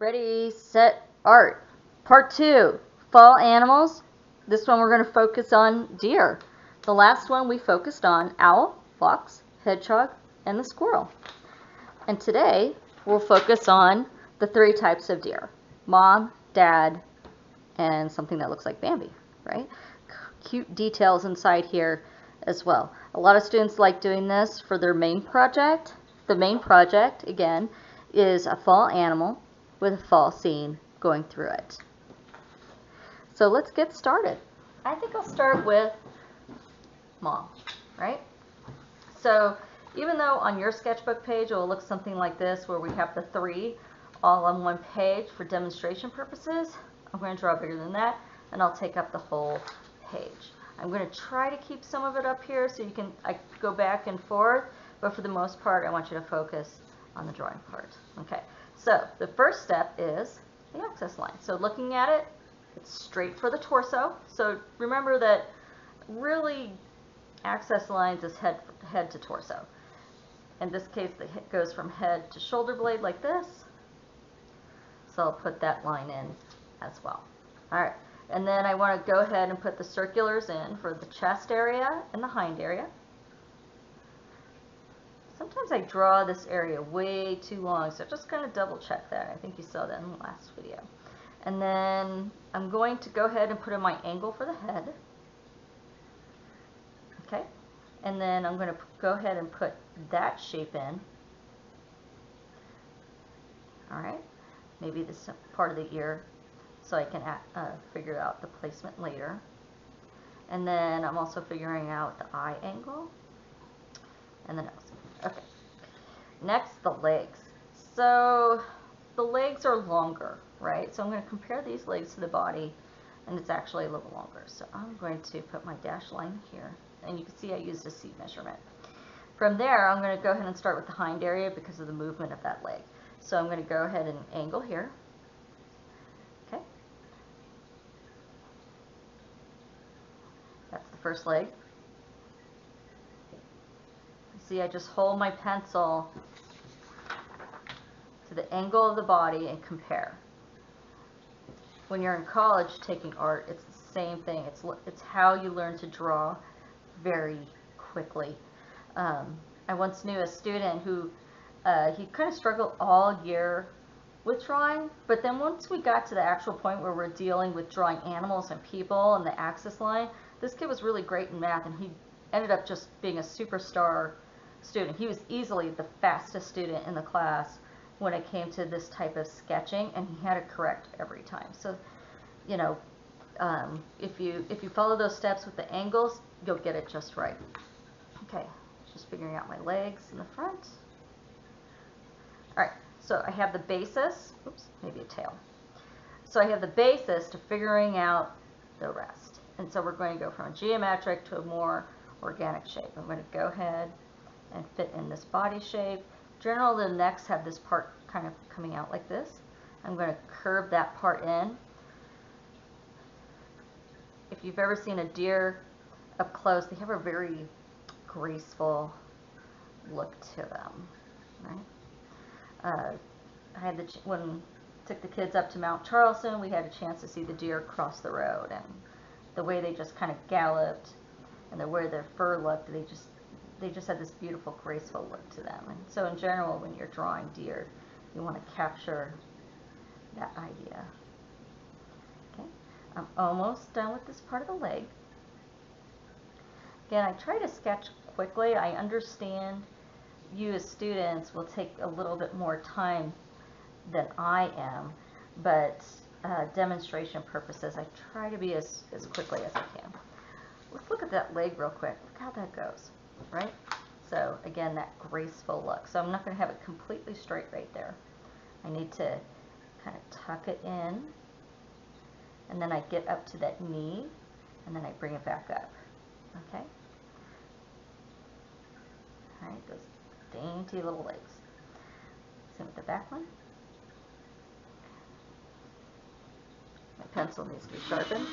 Ready, set, art. Part two, fall animals. This one we're going to focus on deer. The last one we focused on owl, fox, hedgehog, and the squirrel. And today we'll focus on the three types of deer. Mom, dad, and something that looks like Bambi, right? Cute details inside here as well. A lot of students like doing this for their main project. The main project, again, is a fall animal with a fall scene going through it. So let's get started. I think I'll start with mom, right? So even though on your sketchbook page it will look something like this where we have the three all on one page for demonstration purposes, I'm going to draw bigger than that and I'll take up the whole page. I'm going to try to keep some of it up here so you can I go back and forth, but for the most part I want you to focus on the drawing part. Okay, so the first step is the axis line. So looking at it, it's straight for the torso. So remember that really axis lines is head, head to torso. In this case, it goes from head to shoulder blade like this. So I'll put that line in as well. All right, and then I want to go ahead and put the circulars in for the chest area and the hind area. Sometimes I draw this area way too long, so just kind of double check that. I think you saw that in the last video. And then I'm going to go ahead and put in my angle for the head. Okay, and then I'm going to go ahead and put that shape in. All right, maybe this part of the ear so I can uh, figure out the placement later. And then I'm also figuring out the eye angle and the nose. Okay. Next, the legs. So the legs are longer, right? So I'm going to compare these legs to the body, and it's actually a little longer. So I'm going to put my dash line here, and you can see I used a seat measurement. From there, I'm going to go ahead and start with the hind area because of the movement of that leg. So I'm going to go ahead and angle here. Okay. That's the first leg. See, I just hold my pencil to the angle of the body and compare. When you're in college taking art, it's the same thing. It's, it's how you learn to draw very quickly. Um, I once knew a student who uh, he kind of struggled all year with drawing, but then once we got to the actual point where we're dealing with drawing animals and people and the axis line, this kid was really great in math and he ended up just being a superstar student. He was easily the fastest student in the class when it came to this type of sketching, and he had it correct every time. So, you know, um, if you if you follow those steps with the angles, you'll get it just right. Okay, just figuring out my legs in the front. All right, so I have the basis. Oops, maybe a tail. So I have the basis to figuring out the rest. And so we're going to go from a geometric to a more organic shape. I'm going to go ahead and fit in this body shape. Generally, the necks have this part kind of coming out like this. I'm going to curve that part in. If you've ever seen a deer up close, they have a very graceful look to them, right? Uh, I had the when took the kids up to Mount Charleston, we had a chance to see the deer cross the road, and the way they just kind of galloped, and the way their fur looked, they just they just had this beautiful, graceful look to them. And so in general, when you're drawing deer, you want to capture that idea. Okay, I'm almost done with this part of the leg. Again, I try to sketch quickly. I understand you as students will take a little bit more time than I am, but uh, demonstration purposes, I try to be as, as quickly as I can. Let's look at that leg real quick. Look how that goes right? So again, that graceful look. So I'm not going to have it completely straight right there. I need to kind of tuck it in, and then I get up to that knee, and then I bring it back up. Okay? All right, those dainty little legs. Same with the back one. My pencil needs to be sharpened.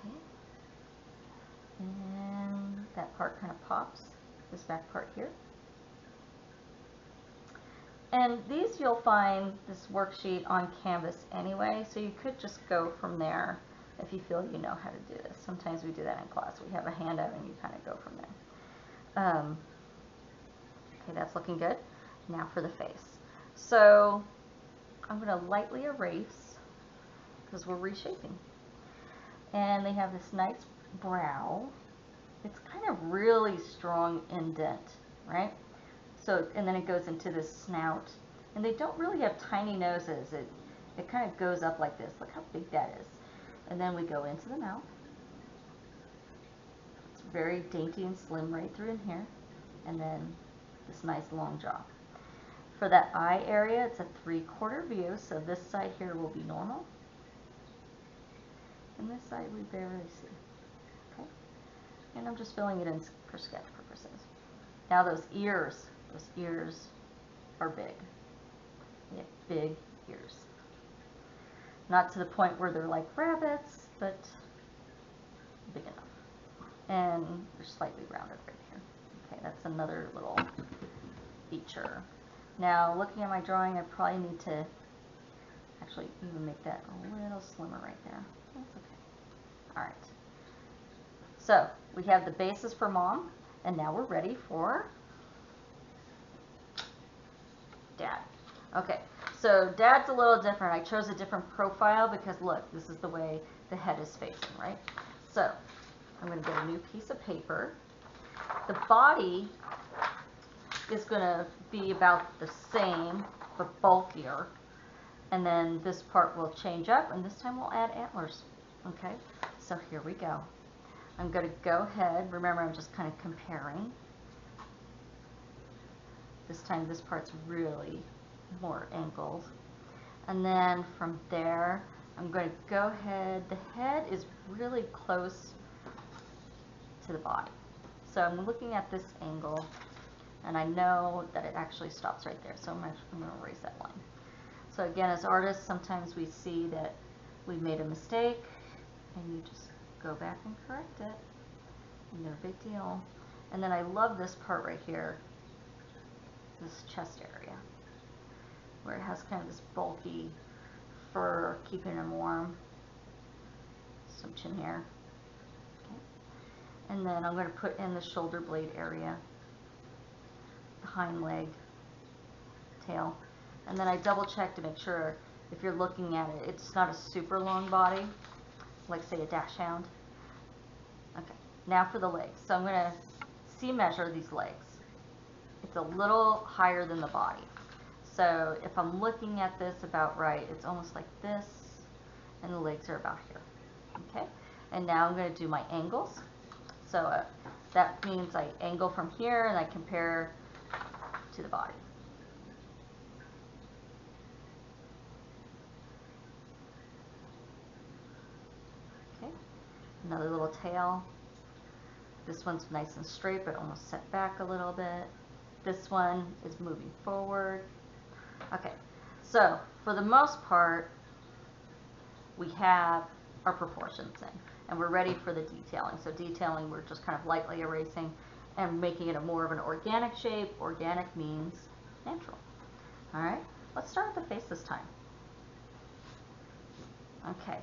Okay. And part kind of pops, this back part here. And these you'll find this worksheet on Canvas anyway, so you could just go from there if you feel you know how to do this. Sometimes we do that in class. We have a handout and you kind of go from there. Um, okay, that's looking good. Now for the face. So I'm going to lightly erase because we're reshaping. And they have this nice brow. It's kind of really strong indent, right? So, and then it goes into this snout. And they don't really have tiny noses. It, it kind of goes up like this. Look how big that is. And then we go into the mouth. It's very dainty and slim right through in here. And then this nice long jaw. For that eye area, it's a three-quarter view, so this side here will be normal. And this side we barely see. And I'm just filling it in for sketch purposes. Now those ears, those ears are big. Have big ears. Not to the point where they're like rabbits, but big enough. And they're slightly rounded right here. Okay, that's another little feature. Now, looking at my drawing, I probably need to actually even make that a little slimmer right there. That's okay. All right. So, we have the basis for mom, and now we're ready for dad. Okay, so dad's a little different. I chose a different profile because look, this is the way the head is facing, right? So, I'm going to get a new piece of paper. The body is going to be about the same, but bulkier. And then this part will change up, and this time we'll add antlers. Okay, so here we go. I'm going to go ahead. Remember, I'm just kind of comparing. This time this part's really more angled. And then from there, I'm going to go ahead. The head is really close to the body. So I'm looking at this angle and I know that it actually stops right there. So I'm, going to erase that line. So again, as artists, sometimes we see that we made a mistake and you just go back and correct it. No big deal. And then I love this part right here, this chest area, where it has kind of this bulky fur keeping him warm. Some chin hair. Okay. And then I'm going to put in the shoulder blade area the hind leg, tail. And then I double check to make sure if you're looking at it, it's not a super long body, like say a dachshund. Okay, now for the legs. So I'm going to see measure these legs. It's a little higher than the body. So if I'm looking at this about right, it's almost like this, and the legs are about here. Okay, and now I'm going to do my angles. So uh, that means I angle from here and I compare to the body. Another little tail. This one's nice and straight, but almost set back a little bit. This one is moving forward. Okay, so for the most part, we have our proportions in, and we're ready for the detailing. So detailing, we're just kind of lightly erasing and making it a more of an organic shape. Organic means natural. All right, let's start with the face this time. Okay,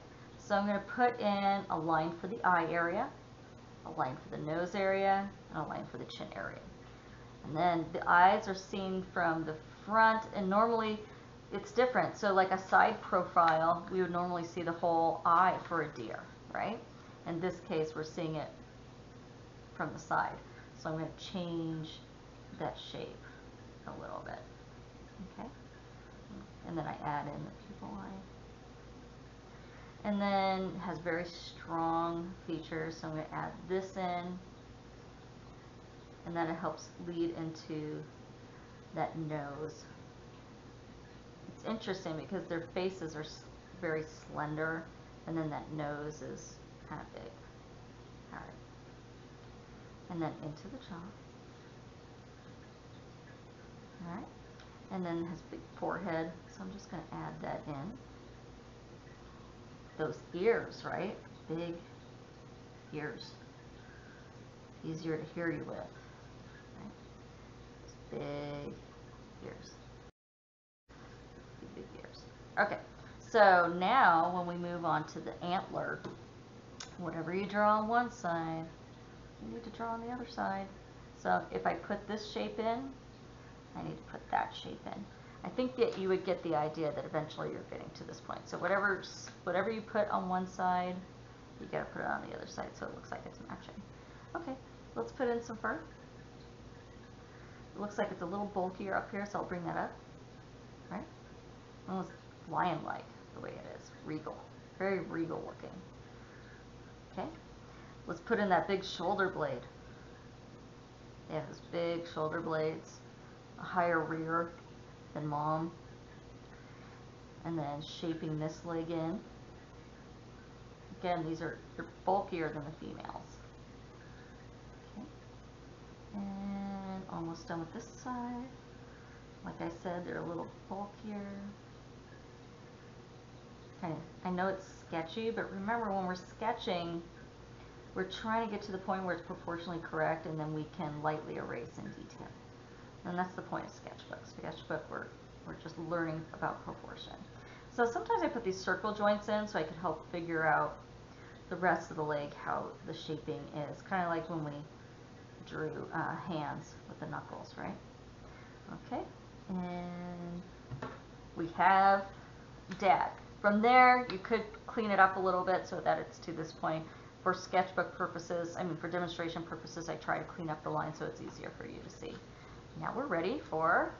so I'm going to put in a line for the eye area, a line for the nose area, and a line for the chin area. And then the eyes are seen from the front, and normally it's different. So like a side profile, we would normally see the whole eye for a deer, right? In this case, we're seeing it from the side. So I'm going to change that shape a little bit. Okay? And then I add in the pupil line. And then has very strong features, so I'm going to add this in. And then it helps lead into that nose. It's interesting because their faces are very slender, and then that nose is kind of big. All right and then into the jaw. Alright, and then his big forehead, so I'm just going to add that in. Those ears, right? Big ears. Easier to hear you with. Right? Big ears. Okay, so now when we move on to the antler, whatever you draw on one side, you need to draw on the other side. So if I put this shape in, I need to put that shape in. I think that you would get the idea that eventually you're getting to this point. So whatever, whatever you put on one side, you gotta put it on the other side so it looks like it's matching. Okay, let's put in some fur. It looks like it's a little bulkier up here, so I'll bring that up. Right? Almost lion-like the way it is. Regal. Very regal looking. Okay? Let's put in that big shoulder blade. They have those big shoulder blades, a higher rear than mom. And then shaping this leg in. Again, these are they're bulkier than the females. Okay. And almost done with this side. Like I said, they're a little bulkier. Okay, I know it's sketchy, but remember when we're sketching, we're trying to get to the point where it's proportionally correct and then we can lightly erase in detail. And that's the point of sketchbook. Sketchbook, we're, we're just learning about proportion. So sometimes I put these circle joints in so I could help figure out the rest of the leg, how the shaping is. Kind of like when we drew uh, hands with the knuckles, right? Okay, and we have dad. From there, you could clean it up a little bit so that it's to this point. For sketchbook purposes, I mean for demonstration purposes, I try to clean up the line so it's easier for you to see. Now we're ready for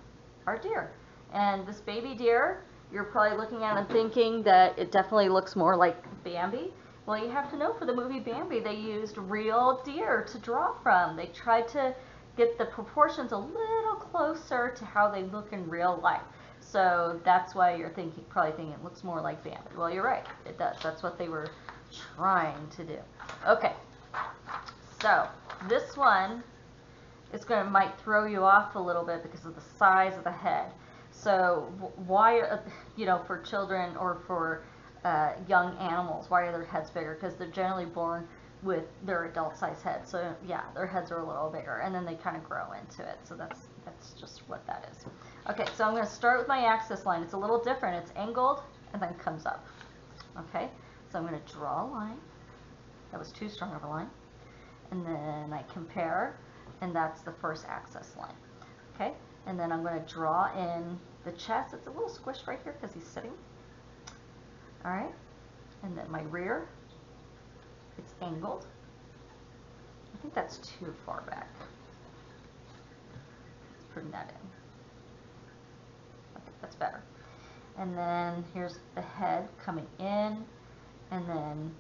our deer. And this baby deer, you're probably looking at and thinking that it definitely looks more like Bambi. Well, you have to know for the movie Bambi, they used real deer to draw from. They tried to get the proportions a little closer to how they look in real life. So that's why you're thinking, probably thinking it looks more like Bambi. Well, you're right, it does. That's what they were trying to do. Okay, so this one is going to might throw you off a little bit because of the size of the head. So why, you know, for children or for uh, young animals, why are their heads bigger? Because they're generally born with their adult size head. So yeah, their heads are a little bigger and then they kind of grow into it. So that's, that's just what that is. Okay, so I'm going to start with my axis line. It's a little different. It's angled and then comes up. Okay, so I'm going to draw a line. That was too strong of a line. And then I compare and that's the first axis line. Okay, and then I'm going to draw in the chest. It's a little squished right here because he's sitting. All right, and then my rear, it's angled. I think that's too far back. Let's bring that in. That's better. And then here's the head coming in, and then,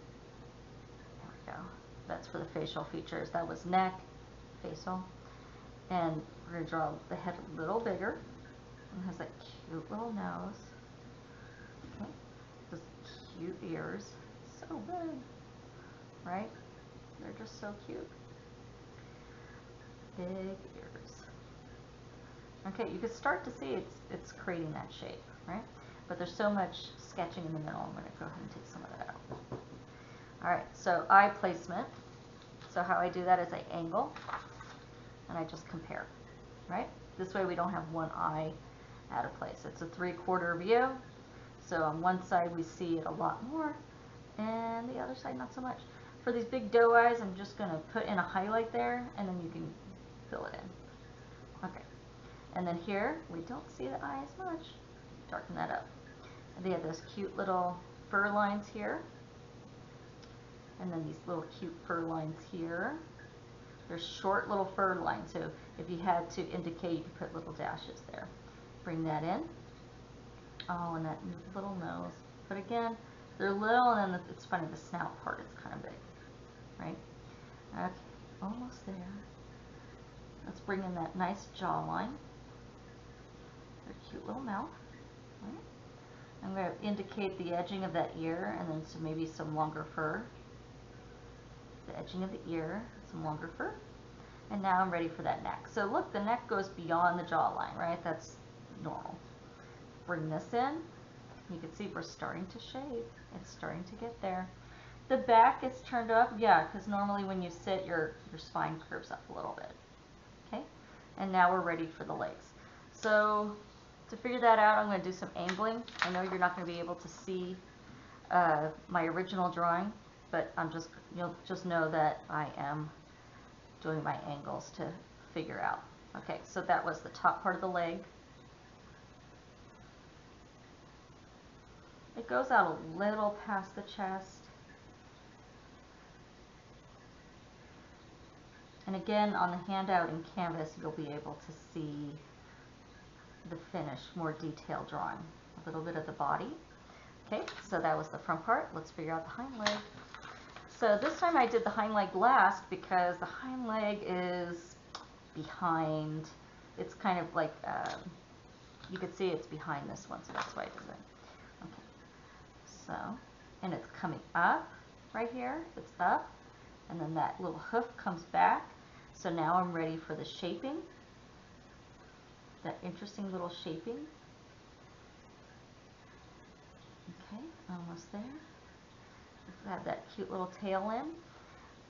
there we go. That's for the facial features. That was neck, facial. And we're going to draw the head a little bigger. It has that cute little nose. Okay. Those cute ears. So big. Right? They're just so cute. Big ears. Okay, you can start to see it's, it's creating that shape, right? But there's so much sketching in the middle, I'm going to go ahead and take some of that out. Alright, so eye placement. So how I do that is I angle and I just compare, right? This way we don't have one eye out of place. It's a three-quarter view, so on one side we see it a lot more, and the other side not so much. For these big doe eyes, I'm just going to put in a highlight there, and then you can fill it in. Okay. And then here, we don't see the eye as much. Darken that up. And they have those cute little fur lines here. And then these little cute fur lines here. There's short little fur lines, so if you had to indicate, you could put little dashes there. Bring that in. Oh, and that little nose. But again, they're little, and then it's funny, the snout part is kind of big, right? Okay, almost there. Let's bring in that nice jawline. Their cute little mouth. Right? I'm going to indicate the edging of that ear, and then some, maybe some longer fur. The edging of the ear, some longer fur. And now I'm ready for that neck. So look, the neck goes beyond the jawline, right? That's normal. Bring this in. You can see we're starting to shave. It's starting to get there. The back is turned up, yeah, because normally when you sit, your, your spine curves up a little bit. Okay? And now we're ready for the legs. So To figure that out, I'm going to do some angling. I know you're not going to be able to see uh, my original drawing, but I'm just, you'll just know that I am doing my angles to figure out. Okay, so that was the top part of the leg. It goes out a little past the chest. And again, on the handout in Canvas, you'll be able to see the finish, more detailed drawing. A little bit of the body. Okay, so that was the front part. Let's figure out the hind leg. So this time I did the hind leg last because the hind leg is behind. It's kind of like, um, you can see it's behind this one, so that's why I did it. Okay, so, and it's coming up right here. It's up, and then that little hoof comes back. So now I'm ready for the shaping that interesting little shaping. Okay, almost there. Have that cute little tail in.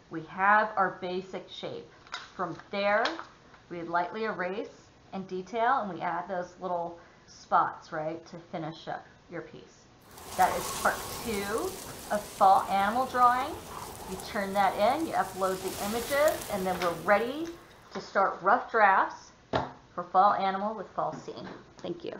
We have our basic shape. From there, we lightly erase and detail, and we add those little spots, right, to finish up your piece. That is part two of fall animal drawing. You turn that in, you upload the images, and then we're ready to start rough drafts for fall animal with fall scene. Thank you.